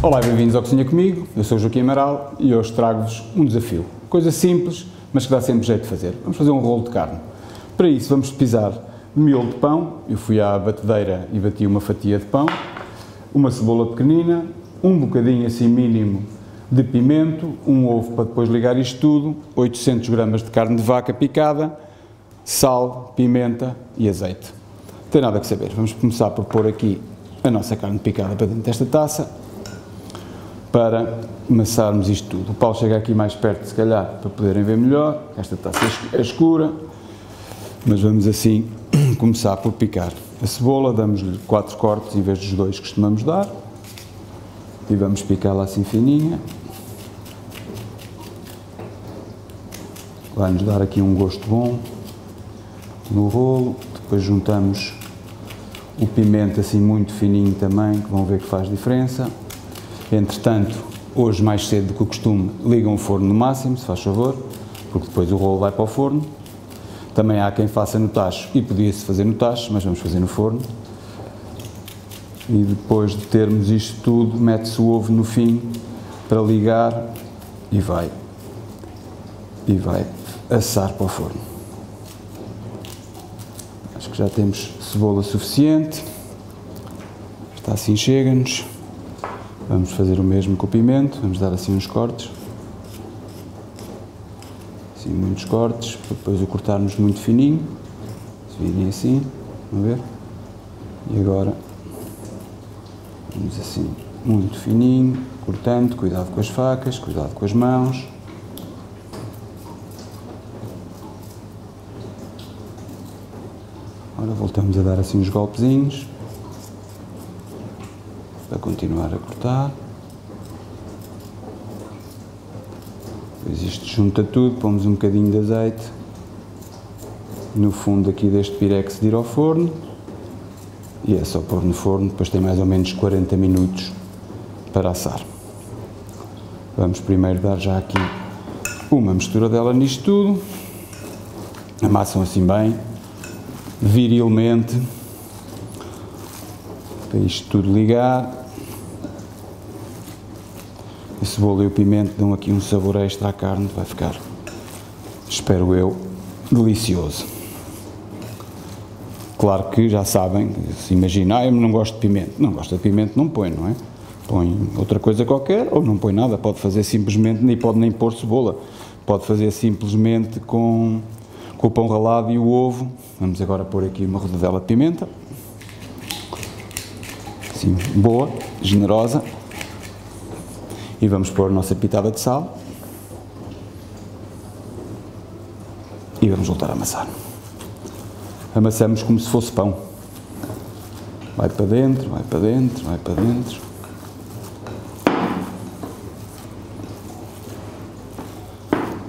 Olá, bem-vindos ao Cozinha Comigo, eu sou Joaquim Amaral e hoje trago-vos um desafio. Coisa simples, mas que dá sempre jeito de fazer. Vamos fazer um rolo de carne. Para isso vamos pisar miolo de pão, eu fui à batedeira e bati uma fatia de pão, uma cebola pequenina, um bocadinho assim mínimo de pimento, um ovo para depois ligar isto tudo, 800 gramas de carne de vaca picada, sal, pimenta e azeite. Não tem nada que saber. Vamos começar por pôr aqui a nossa carne picada para dentro desta taça para amassarmos isto tudo. O Paulo chega aqui mais perto, se calhar, para poderem ver melhor. Esta taça é escura, mas vamos assim começar por picar. A cebola, damos-lhe quatro cortes em vez dos dois que costumamos dar. E vamos picá-la assim fininha. Vai-nos dar aqui um gosto bom no rolo. Depois juntamos o pimento assim muito fininho também, que vão ver que faz diferença. Entretanto, hoje mais cedo do que o costume, ligam o forno no máximo, se faz favor, porque depois o rolo vai para o forno. Também há quem faça no tacho e podia-se fazer no tacho, mas vamos fazer no forno. E depois de termos isto tudo, mete-se o ovo no fim para ligar e vai. E vai assar para o forno. Acho que já temos cebola suficiente. Está assim, chega-nos. Vamos fazer o mesmo com o pimento, vamos dar assim uns cortes. Assim, muitos cortes, para depois o cortarmos muito fininho. Se virem assim, vamos ver? E agora, vamos assim, muito fininho, cortando, cuidado com as facas, cuidado com as mãos. Agora voltamos a dar assim uns golpezinhos continuar a cortar. Depois isto junta tudo, pomos um bocadinho de azeite no fundo aqui deste pirex de ir ao forno e é só pôr no forno, depois tem mais ou menos 40 minutos para assar. Vamos primeiro dar já aqui uma mistura dela nisto tudo, amassam assim bem, virilmente, para isto tudo ligar. Cebola e o pimento dão aqui um sabor extra à carne, vai ficar, espero eu, delicioso. Claro que já sabem, se imagina, ah, eu não gosto de pimento. Não gosta de pimento, não põe, não é? Põe outra coisa qualquer ou não põe nada, pode fazer simplesmente, nem pode nem pôr cebola. Pode fazer simplesmente com, com o pão ralado e o ovo. Vamos agora pôr aqui uma rodadela de pimenta. Assim, boa, generosa. E vamos pôr a nossa pitada de sal. E vamos voltar a amassar. Amassamos como se fosse pão. Vai para dentro, vai para dentro, vai para dentro.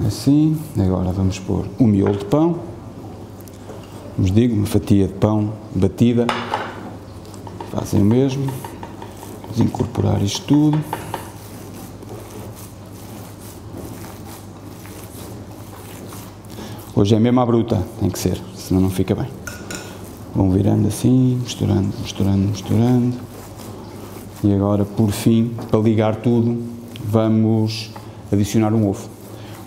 Assim, agora vamos pôr um miolo de pão. Vos digo, uma fatia de pão batida. Fazem o mesmo. Vamos incorporar isto tudo. Hoje é mesmo à bruta, tem que ser, senão não fica bem. Vão virando assim, misturando, misturando, misturando. E agora, por fim, para ligar tudo, vamos adicionar um ovo.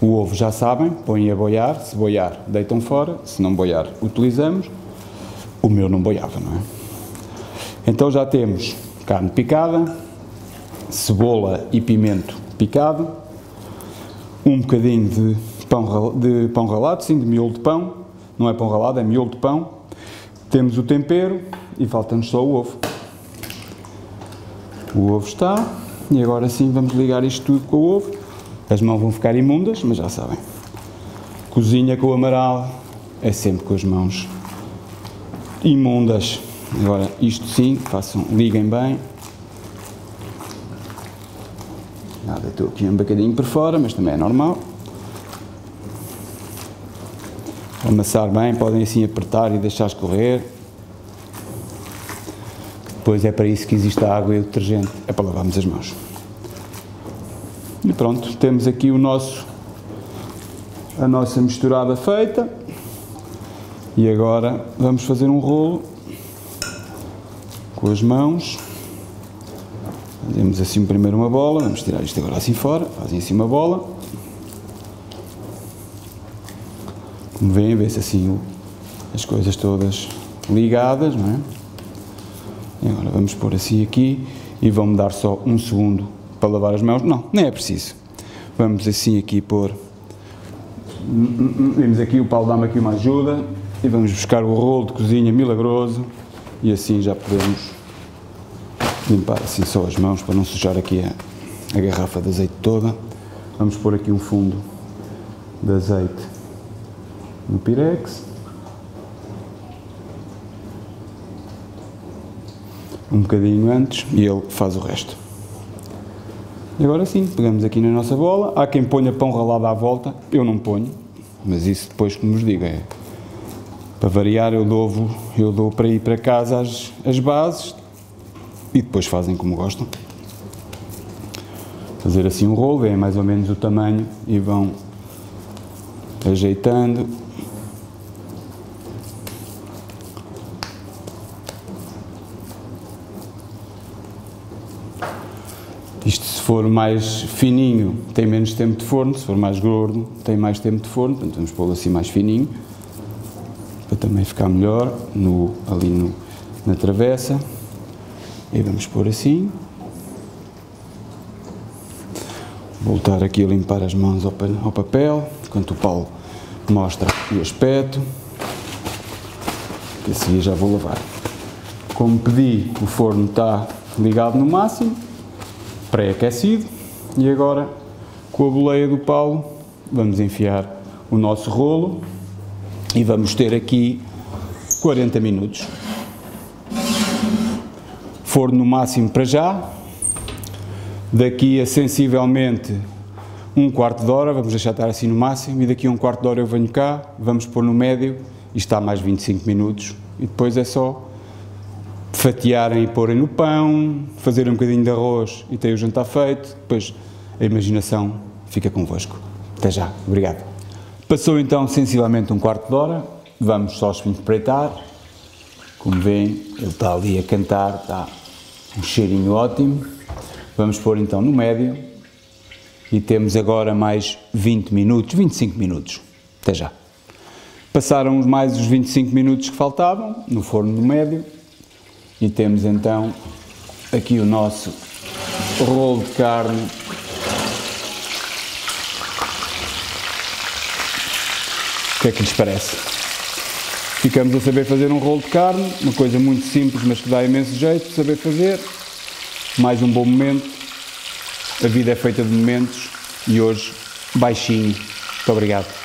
O ovo, já sabem, põem a boiar, se boiar, deitam fora, se não boiar, utilizamos. O meu não boiava, não é? Então já temos carne picada, cebola e pimento picado, um bocadinho de pão, de pão ralado, sim, de miolo de pão, não é pão ralado, é miolo de pão. Temos o tempero e falta-nos só o ovo. O ovo está, e agora sim vamos ligar isto tudo com o ovo. As mãos vão ficar imundas, mas já sabem. Cozinha com o amaral é sempre com as mãos imundas. Agora, isto sim, façam, liguem bem. Nada, estou aqui um bocadinho por fora, mas também é normal. Amassar bem, podem assim apertar e deixar escorrer. Depois é para isso que existe a água e o detergente, é para lavarmos as mãos. E pronto, temos aqui o nosso, a nossa misturada feita. E agora vamos fazer um rolo com as mãos. Fazemos assim primeiro uma bola, vamos tirar isto agora assim fora, fazem assim uma bola. Como veem, vê-se assim as coisas todas ligadas, não é? E agora vamos pôr assim aqui e vamos dar só um segundo para lavar as mãos. Não, nem é preciso. Vamos assim aqui pôr. Vimos aqui, o Paulo dá-me aqui uma ajuda e vamos buscar o rolo de cozinha milagroso e assim já podemos limpar assim só as mãos para não sujar aqui a, a garrafa de azeite toda. Vamos pôr aqui um fundo de azeite no pirex. Um bocadinho antes e ele faz o resto. E agora sim, pegamos aqui na nossa bola. Há quem ponha pão ralado à volta, eu não ponho, mas isso depois que nos diga. É, para variar, eu dou, eu dou para ir para casa as, as bases e depois fazem como gostam. Fazer assim um rolo, veem mais ou menos o tamanho e vão ajeitando Isto, se for mais fininho, tem menos tempo de forno, se for mais gordo, tem mais tempo de forno, portanto vamos pô-lo assim mais fininho, para também ficar melhor, no, ali no, na travessa. E vamos pôr assim. Voltar aqui a limpar as mãos ao, ao papel, enquanto o Paulo mostra o aspecto, que assim já vou lavar. Como pedi, o forno está ligado no máximo, pré-aquecido. E agora com a boleia do Paulo vamos enfiar o nosso rolo e vamos ter aqui 40 minutos. Forno no máximo para já, daqui a sensivelmente um quarto de hora, vamos deixar estar assim no máximo, e daqui a um quarto de hora eu venho cá, vamos pôr no médio, e está mais 25 minutos, e depois é só fatiarem e porem no pão, fazerem um bocadinho de arroz e ter o jantar feito, depois a imaginação fica convosco. Até já, obrigado. Passou então sensivelmente um quarto de hora, vamos só espreitar. Como veem, ele está ali a cantar, está um cheirinho ótimo. Vamos pôr então no médio e temos agora mais 20 minutos, 25 minutos. Até já. Passaram mais os 25 minutos que faltavam no forno do médio e temos então aqui o nosso rolo de carne o que é que lhes parece? Ficamos a saber fazer um rolo de carne, uma coisa muito simples, mas que dá imenso jeito de saber fazer. Mais um bom momento. A vida é feita de momentos e hoje baixinho. Muito obrigado.